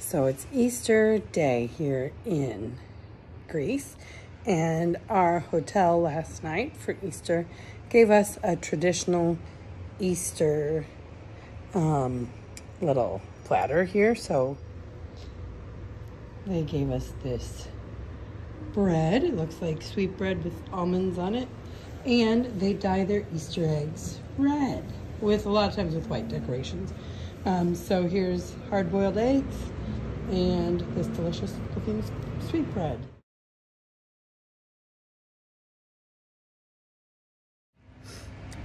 So it's Easter Day here in Greece, and our hotel last night for Easter gave us a traditional Easter um, little platter here. So they gave us this bread. It looks like sweet bread with almonds on it. And they dye their Easter eggs red with a lot of times with white decorations. Um, so here's hard-boiled eggs and this delicious looking sweet bread.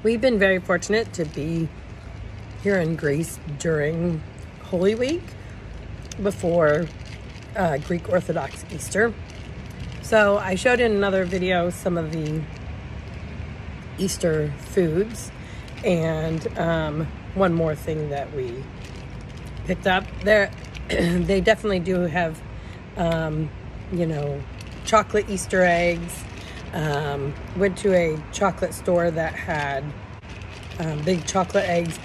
We've been very fortunate to be here in Greece during Holy Week before uh, Greek Orthodox Easter. So I showed in another video some of the Easter foods and um, one more thing that we picked up there they definitely do have um, you know chocolate easter eggs. Um, went to a chocolate store that had um, big chocolate eggs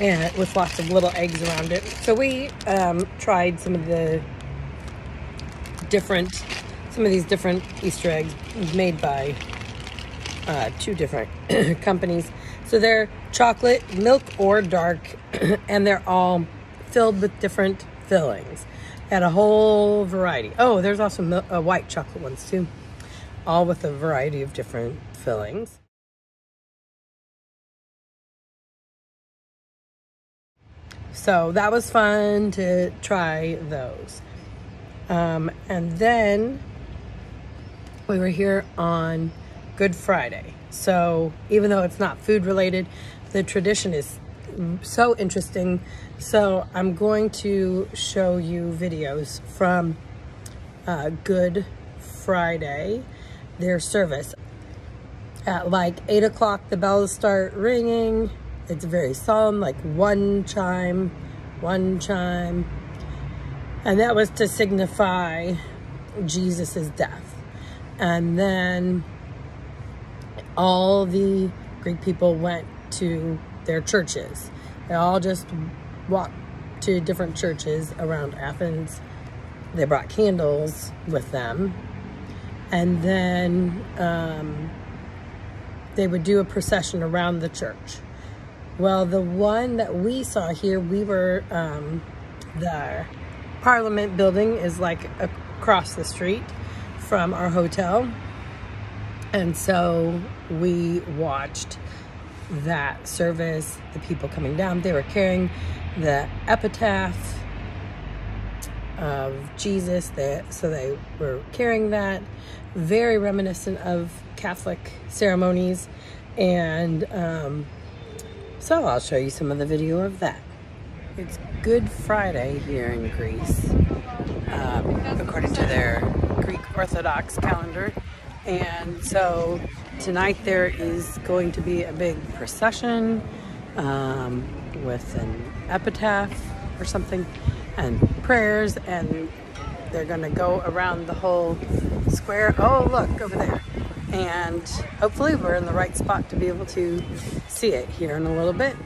and with lots of little eggs around it. So we um, tried some of the different some of these different easter eggs made by uh, two different companies so they're chocolate, milk, or dark, and they're all filled with different fillings and a whole variety. Oh, there's also uh, white chocolate ones too, all with a variety of different fillings. So that was fun to try those. Um, and then we were here on Good Friday. So even though it's not food related, the tradition is so interesting. So I'm going to show you videos from uh, Good Friday, their service. At like 8 o'clock, the bells start ringing. It's very solemn, like one chime, one chime. And that was to signify Jesus's death. And then all the Greek people went to their churches. They all just walked to different churches around Athens. They brought candles with them. And then um, they would do a procession around the church. Well, the one that we saw here, we were, um, the Parliament building is like across the street from our hotel. And so we watched that service, the people coming down. They were carrying the epitaph of Jesus. They, so they were carrying that. Very reminiscent of Catholic ceremonies. And um, so I'll show you some of the video of that. It's Good Friday here in Greece, um, according to their Greek Orthodox calendar. And so tonight there is going to be a big procession um, with an epitaph or something and prayers and they're going to go around the whole square. Oh, look over there. And hopefully we're in the right spot to be able to see it here in a little bit.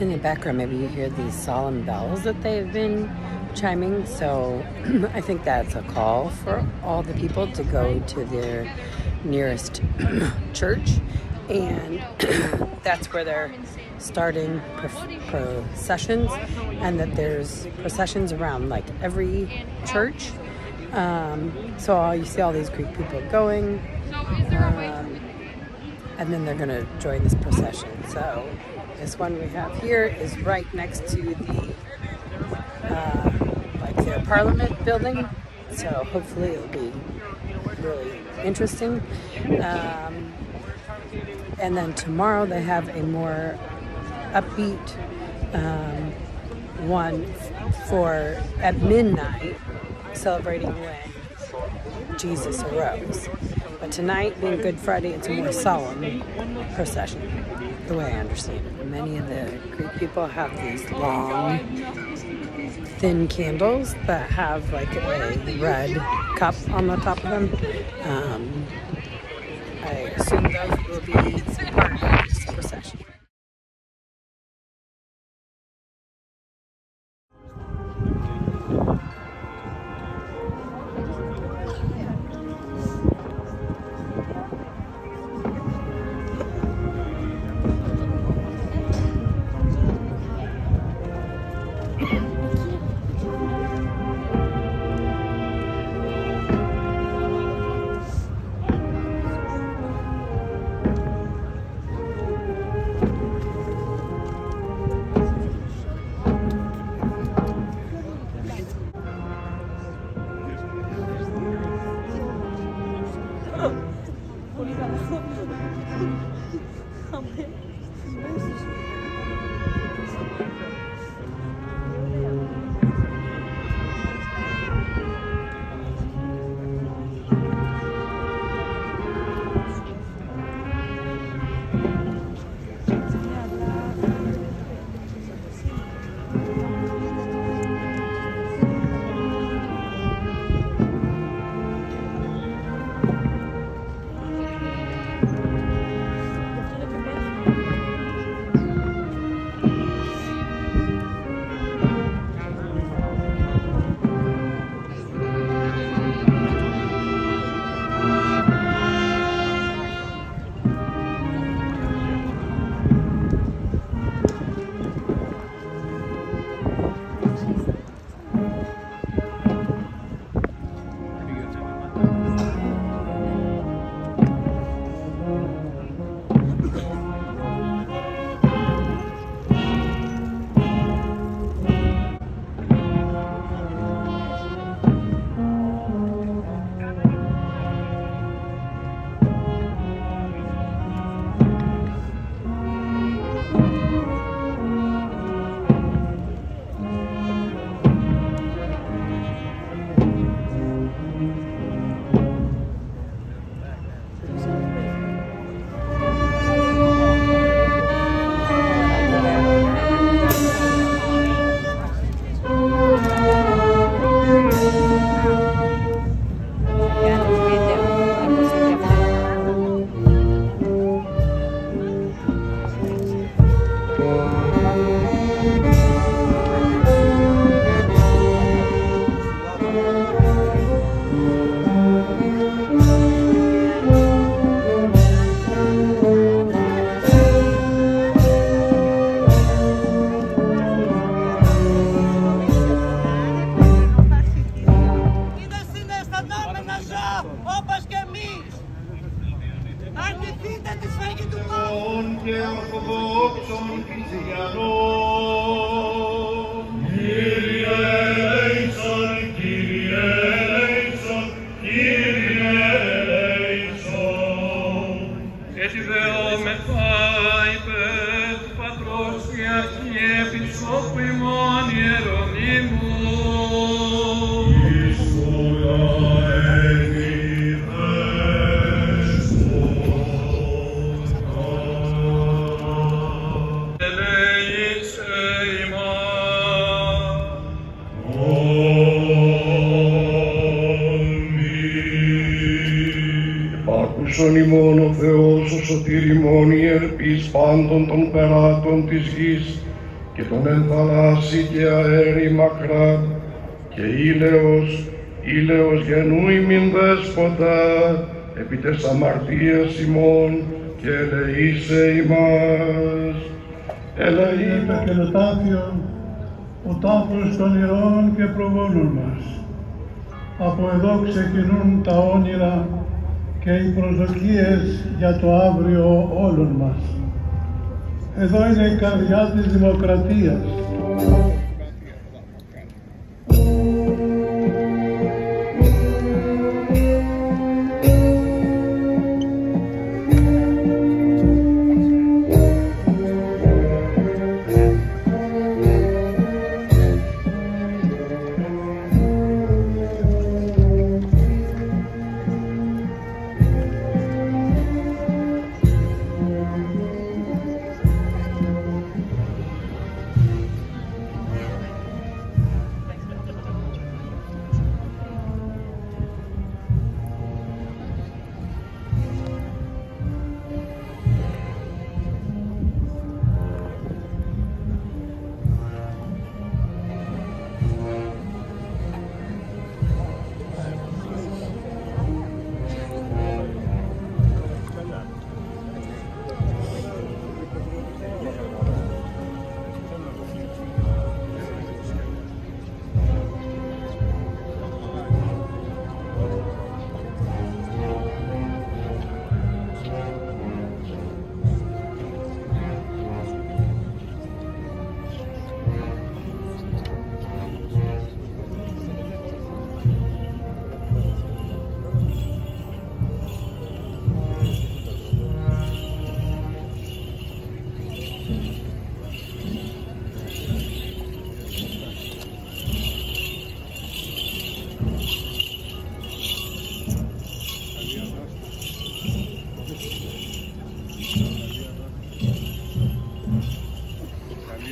In the background, maybe you hear these solemn bells that they've been chiming. So I think that's a call for all the people to go to their nearest church. And that's where they're starting processions and that there's processions around like every church. Um, so you see all these Greek people going. Um, and then they're going to join this procession. So this one we have here is right next to the uh, parliament building. So hopefully it'll be really interesting. Um, and then tomorrow they have a more upbeat um, one for at midnight, celebrating when Jesus arose. But tonight, being Good Friday, it's a more solemn procession, the way I understand it. Many of the Greek people have these long thin candles that have like a red cup on the top of them. Um, I assume those will be part of this procession. Αρχιεπισκόπου ημών Ιερονίμου. Ιησούα Ελέησε ημάς. Άκουσον ημών ο Θεός ο σωτήρ ημών η ελπίς πάντων των περάτων της γης και των εν θαλάσσι και αέρι μακρά και ήλαιος, ήλαιος γενού ημιν δέσποτα επί τες αμαρτίας ημών και ελεήσε ημάς. Ελεήτε Ελεήτε και το τάφιο, ο τάφος των ηρώων και προγόνων μας. Από εδώ ξεκινούν τα όνειρα και οι προσδοκίες για το αύριο όλων μας. Εδώ είναι η καρδιά της δημοκρατίας.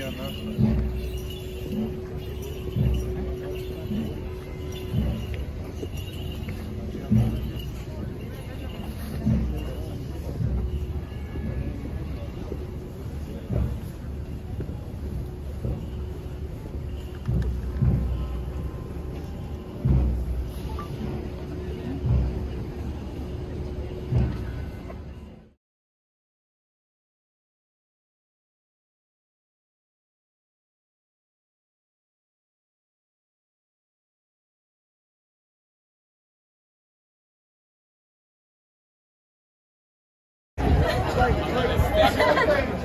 on this.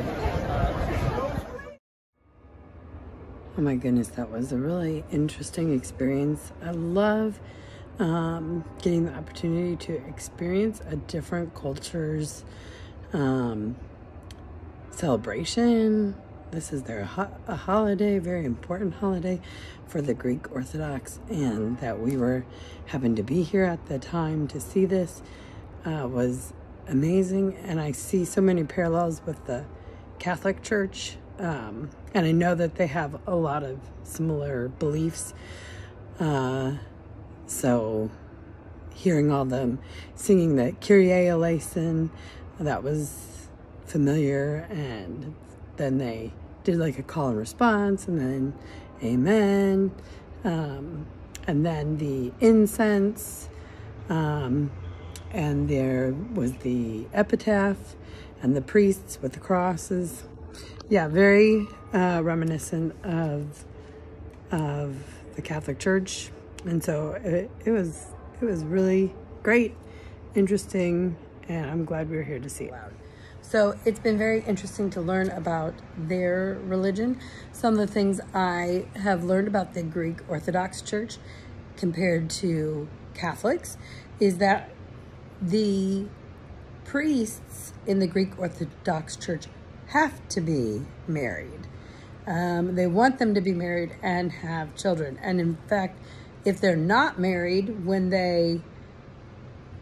Oh my goodness, that was a really interesting experience. I love um, getting the opportunity to experience a different culture's um, celebration. This is their ho- a holiday, very important holiday for the Greek Orthodox, and that we were having to be here at the time to see this uh, was amazing. And I see so many parallels with the Catholic Church, um, and I know that they have a lot of similar beliefs. Uh, so, hearing all them singing the Kyrie eleison, that was familiar, and then they did like a call and response, and then Amen, um, and then the incense, um, and there was the epitaph, and the priests with the crosses. Yeah, very uh, reminiscent of of the Catholic Church, and so it, it was it was really great, interesting, and I'm glad we were here to see it. So it's been very interesting to learn about their religion. Some of the things I have learned about the Greek Orthodox Church compared to Catholics is that the priests in the Greek Orthodox Church have to be married. Um, they want them to be married and have children. And in fact, if they're not married when they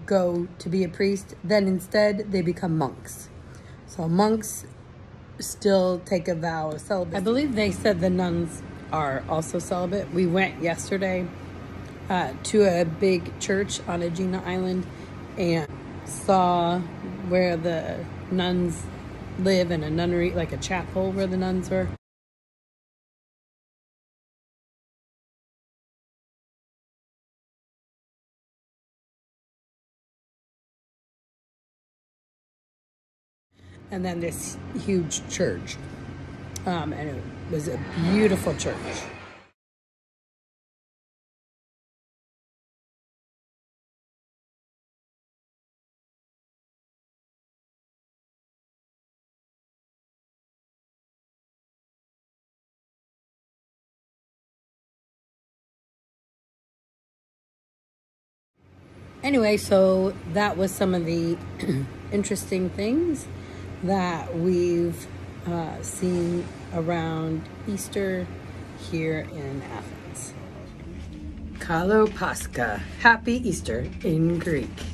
go to be a priest, then instead they become monks. So monks still take a vow of celibacy. I believe they said the nuns are also celibate. We went yesterday uh, to a big church on Aegina Island and saw where the nuns live in a nunnery, like a chapel where the nuns were. and then this huge church. Um, and it was a beautiful church. Anyway, so that was some of the interesting things that we've uh, seen around Easter here in Athens. Kalo Pascha, Happy Easter in Greek.